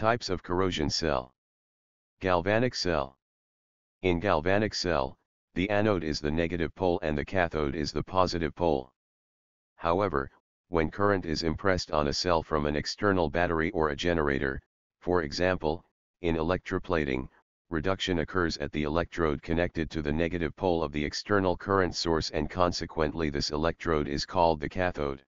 Types of corrosion cell. Galvanic cell. In galvanic cell, the anode is the negative pole and the cathode is the positive pole. However, when current is impressed on a cell from an external battery or a generator, for example, in electroplating, reduction occurs at the electrode connected to the negative pole of the external current source and consequently this electrode is called the cathode.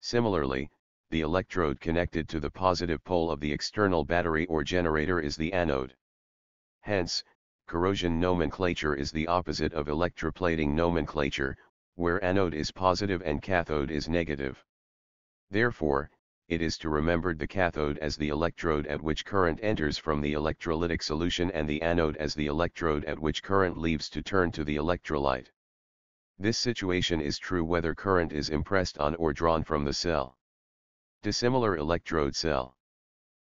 Similarly, the electrode connected to the positive pole of the external battery or generator is the anode. Hence, corrosion nomenclature is the opposite of electroplating nomenclature, where anode is positive and cathode is negative. Therefore, it is to remembered the cathode as the electrode at which current enters from the electrolytic solution and the anode as the electrode at which current leaves to turn to the electrolyte. This situation is true whether current is impressed on or drawn from the cell. Dissimilar electrode cell.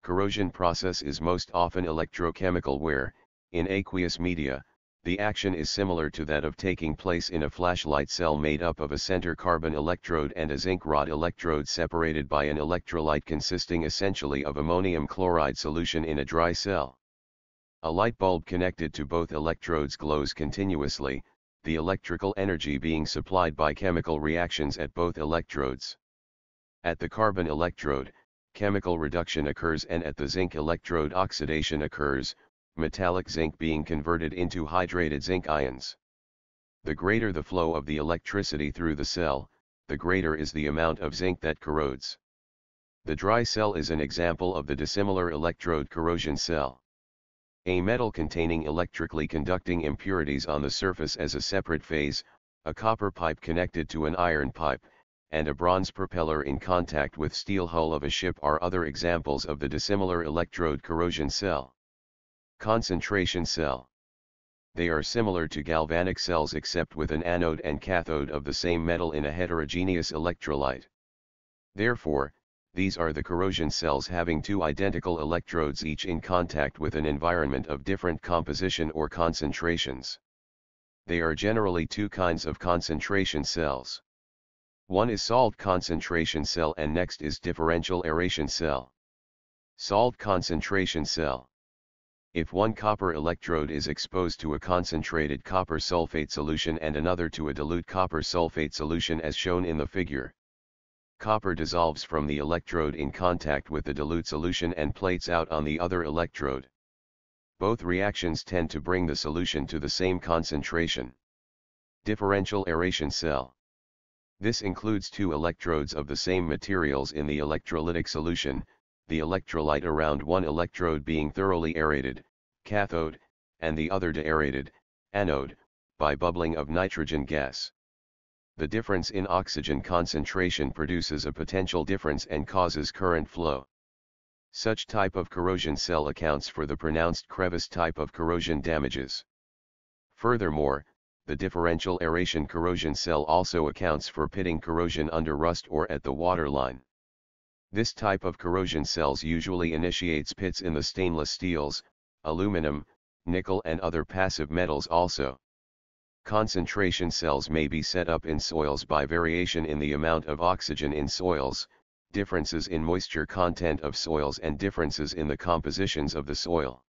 Corrosion process is most often electrochemical where, in aqueous media, the action is similar to that of taking place in a flashlight cell made up of a center carbon electrode and a zinc rod electrode separated by an electrolyte consisting essentially of ammonium chloride solution in a dry cell. A light bulb connected to both electrodes glows continuously, the electrical energy being supplied by chemical reactions at both electrodes. At the carbon electrode, chemical reduction occurs and at the zinc electrode oxidation occurs, metallic zinc being converted into hydrated zinc ions. The greater the flow of the electricity through the cell, the greater is the amount of zinc that corrodes. The dry cell is an example of the dissimilar electrode corrosion cell. A metal containing electrically conducting impurities on the surface as a separate phase, a copper pipe connected to an iron pipe, and a bronze propeller in contact with steel hull of a ship are other examples of the dissimilar electrode corrosion cell. Concentration cell. They are similar to galvanic cells except with an anode and cathode of the same metal in a heterogeneous electrolyte. Therefore, these are the corrosion cells having two identical electrodes each in contact with an environment of different composition or concentrations. They are generally two kinds of concentration cells. One is salt concentration cell and next is differential aeration cell. Salt concentration cell. If one copper electrode is exposed to a concentrated copper sulfate solution and another to a dilute copper sulfate solution as shown in the figure, copper dissolves from the electrode in contact with the dilute solution and plates out on the other electrode. Both reactions tend to bring the solution to the same concentration. Differential aeration cell. This includes two electrodes of the same materials in the electrolytic solution, the electrolyte around one electrode being thoroughly aerated, cathode, and the other deaerated, anode, by bubbling of nitrogen gas. The difference in oxygen concentration produces a potential difference and causes current flow. Such type of corrosion cell accounts for the pronounced crevice type of corrosion damages. Furthermore, the differential aeration corrosion cell also accounts for pitting corrosion under rust or at the waterline. This type of corrosion cells usually initiates pits in the stainless steels, aluminum, nickel and other passive metals also. Concentration cells may be set up in soils by variation in the amount of oxygen in soils, differences in moisture content of soils and differences in the compositions of the soil.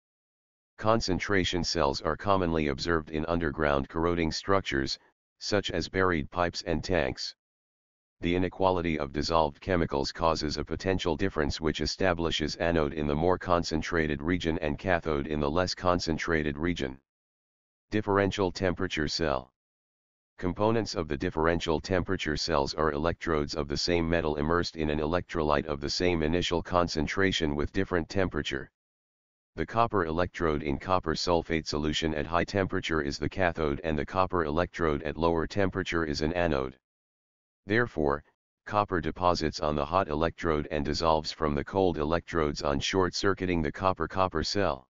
Concentration cells are commonly observed in underground corroding structures, such as buried pipes and tanks the inequality of dissolved chemicals causes a potential difference which establishes anode in the more concentrated region and cathode in the less concentrated region. Differential temperature cell. Components of the differential temperature cells are electrodes of the same metal immersed in an electrolyte of the same initial concentration with different temperature. The copper electrode in copper sulfate solution at high temperature is the cathode and the copper electrode at lower temperature is an anode. Therefore, copper deposits on the hot electrode and dissolves from the cold electrodes on short-circuiting the copper-copper cell.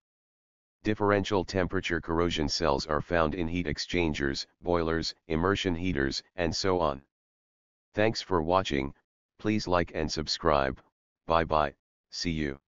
Differential temperature corrosion cells are found in heat exchangers, boilers, immersion heaters, and so on. Thanks for watching, please like and subscribe, bye bye, see you.